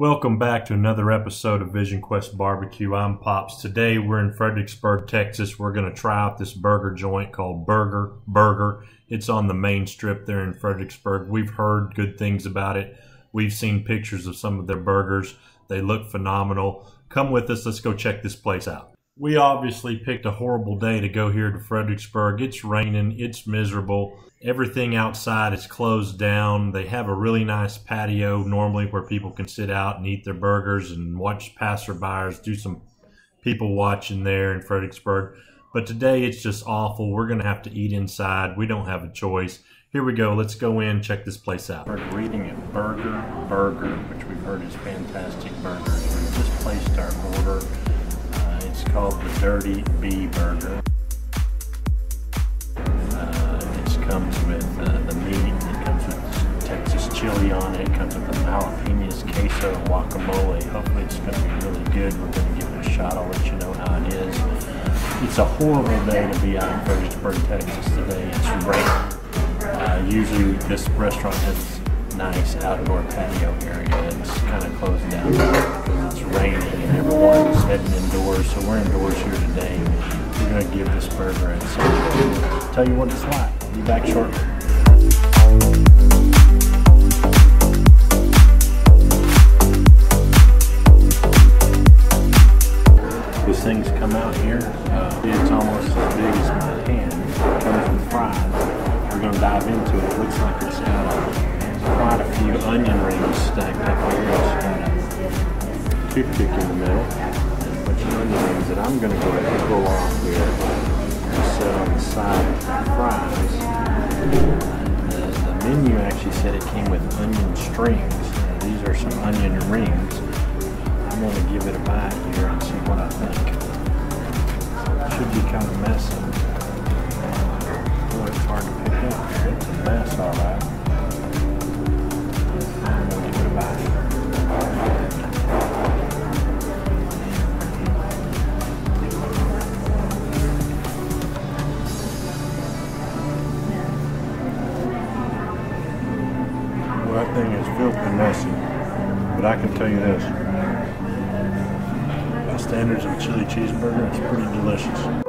Welcome back to another episode of Vision Quest Barbecue. I'm Pops. Today we're in Fredericksburg, Texas. We're going to try out this burger joint called Burger Burger. It's on the main strip there in Fredericksburg. We've heard good things about it. We've seen pictures of some of their burgers. They look phenomenal. Come with us. Let's go check this place out. We obviously picked a horrible day to go here to Fredericksburg. It's raining, it's miserable. Everything outside is closed down. They have a really nice patio normally where people can sit out and eat their burgers and watch passerbyers, do some people watching there in Fredericksburg. But today it's just awful. We're going to have to eat inside. We don't have a choice. Here we go. Let's go in, check this place out. We're at Burger Burger, which we've heard is fantastic burgers. Called the Dirty Bee Burger. Uh, it comes with uh, the meat, it comes with Texas chili on it, it comes with the jalapenos, queso, guacamole. Hopefully it's going to be really good. We're going to give it a shot. I'll let you know how it is. It's a horrible day to be out in Fredericksburg, Texas today. It's raining. Uh, usually this restaurant has nice outdoor patio area. It's kind of closed down it's raining and everyone's heading indoors. So we're indoors here today. We're going to give this burger a try. Tell you what it's like. Be back shortly. These things come out here. Uh, it's almost as big as my hand. It comes with fries. We're going to dive into it. It looks like it's got quite a few onion rings stacked up here. It's got a toothpick in the middle and a bunch of onion rings that I'm going to go ahead and pull off here and set on the side of the fries. The, uh, the, menu actually said it came with onion strings. Now, these are some onion rings. I'm going to give it a bite here and see what I think. It should be kind of messy. Boy, it's hard to pick up. It's a mess, all right. Well, that thing is filthy messy. But I can tell you this. By standards of chili cheeseburger, it's pretty delicious.